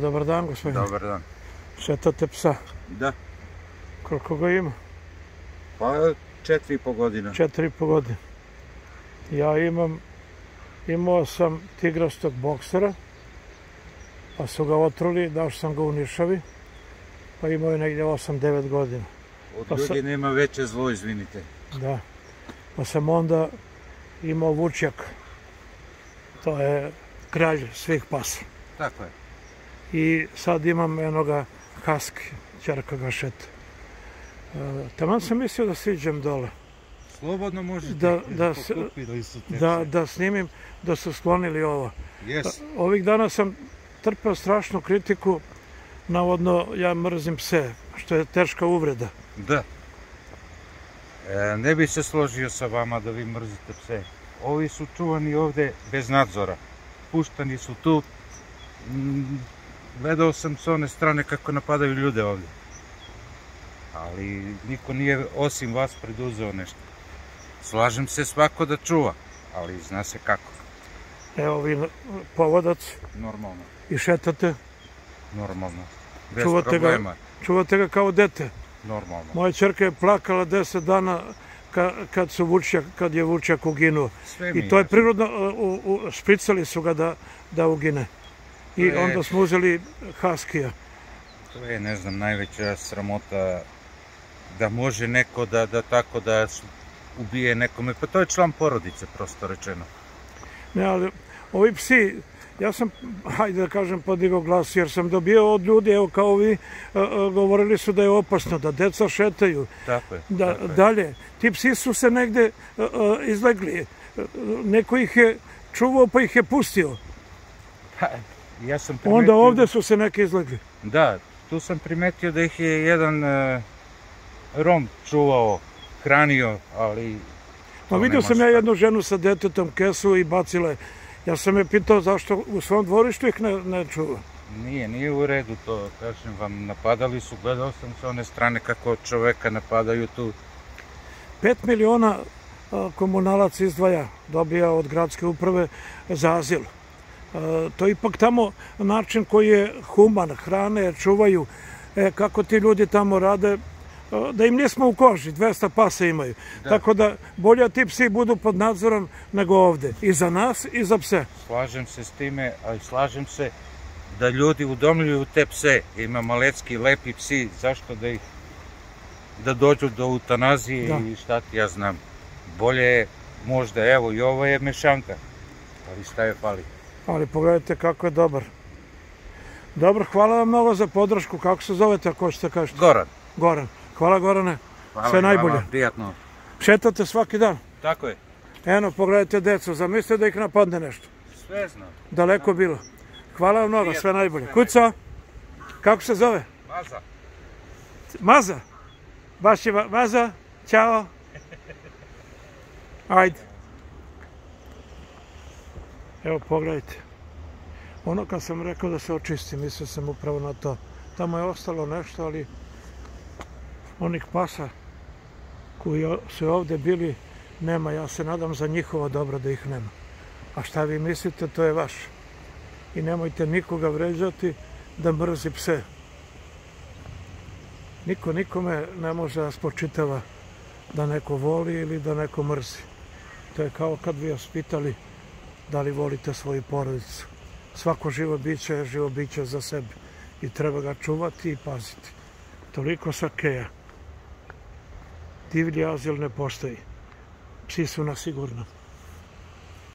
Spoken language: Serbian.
Dobar dan, gospodine. Dobar dan. Šetate psa. Da. Koliko ga ima? Pa četiri i po godina. Četiri i po godine. Ja imam, imao sam tigrastog boksera, pa su ga otruli, dao sam ga u Nišavi, pa imao je negdje 8-9 godina. Od pa ljudi nema veće zlo, izvinite. Da. Pa sam onda imao vučjak. To je kralj svih pasa. Tako je. I sad imam jednoga husky, čerka ga šeta. E, taman sam mislio da siđem dole. Slobodno možete. Da- da se- Da, da snimim da su sklonili ovo. Jes. Ovih dana sam trpeo strašnu kritiku, navodno ja mrzim pse, što je teška uvreda. Da. E, ne bi se složio sa vama da vi mrzite pse. Ovi su čuvani ovde bez nadzora. Puštani su tu. Gledao sam s one strane kako napadaju ljude ovde. Ali niko nije osim vas preduzeo nešto. Slažem se svako da čuva, ali zna se kako. Evo vi povodac Normalno, i šetate, normalno. Bez Čuvate ga? problema, čuvate ga kao dete. normalno. Moja čerka je plakala 10 dana ka, kad, su vučjak, kad je vučjak uginuo. I to je prirodno, u, u, špricali su ga da, da ugine. I je- onda smo uzeli Haskija. To je, ne znam, najveća sramota da može neko da, da tako da ubije nekome. Pa to je član porodice, prosto rečeno. Ne, ali ovi psi, ja sam, hajde da kažem, podigao glas, jer sam dobio od ljudi, evo kao vi, govorili su da je opasno, da deca šetaju, Tako je. da tako je. dalje. Ti psi su se negde izlegli. Neko ih je čuvao pa ih je pustio. Pa, ja sam primetio... Onda ovde su se neki izlegli. Da, tu sam primetio da ih je jedan e, Rom čuvao, hranio, ali... To vidio sam ja jednu ženu sa detetom kesu i bacile. Ja sam je pitao zašto u svom dvorištu ih ne, ne čuva. Nije, nije u redu to, kažem vam, napadali su, gledao sam sa one strane kako čoveka napadaju tu. 5 miliona komunalac izdvaja, dobija od gradske uprave za azil. A, To je ipak tamo način koji je human, hrane, čuvaju. E, kako ti ljudi tamo rade, a, da im nismo u koži, 200 pasa imaju. Tako da bolje ti psi budu pod nadzorom nego ovde. I za nas i za pse. Slažem se s time, ali slažem se da ljudi udomljuju te pse. Ima malecki, lepi psi, zašto da ih da dođu do eutanazije Da. i šta ti ja znam. Bolje je možda, evo i ovo je mešanka, ali šta je fali? Ali pogledajte kako je dobar. Dobro, hvala vam mnogo za podršku. Kako se zovete, ako hoćete kažete? Goran. Goran. Hvala Gorane. Hvala Sve najbolje. Prijatno. Šetate svaki dan. Tako je. Eno, pogledajte decu, zamislite da ih napadne nešto. Sve znam. Daleko bilo. Hvala vam mnogo, sve najbolje. Kuca, kako se zove? Maza. Maza. Baš je Ma- Maza, ćao. Ajde. Evo, pogledajte. Ono kad sam rekao da se očisti, mislio sam upravo na to. Tamo je ostalo nešto, ali onih pasa koji su ovde bili, nema. Ja se nadam za njihovo dobro da ih nema. A šta vi mislite, to je vaš. I nemojte nikoga vređati da mrzi pse. Niko nikome ne može da spočitava da neko voli ili da neko mrzi. To je kao kad bi vas pitali da li volite svoju porodicu. Svako živo biće je živo biće za sebe i treba ga čuvati i paziti. Toliko sa keja. Divlji azil ne postoji. Psi su na sigurno.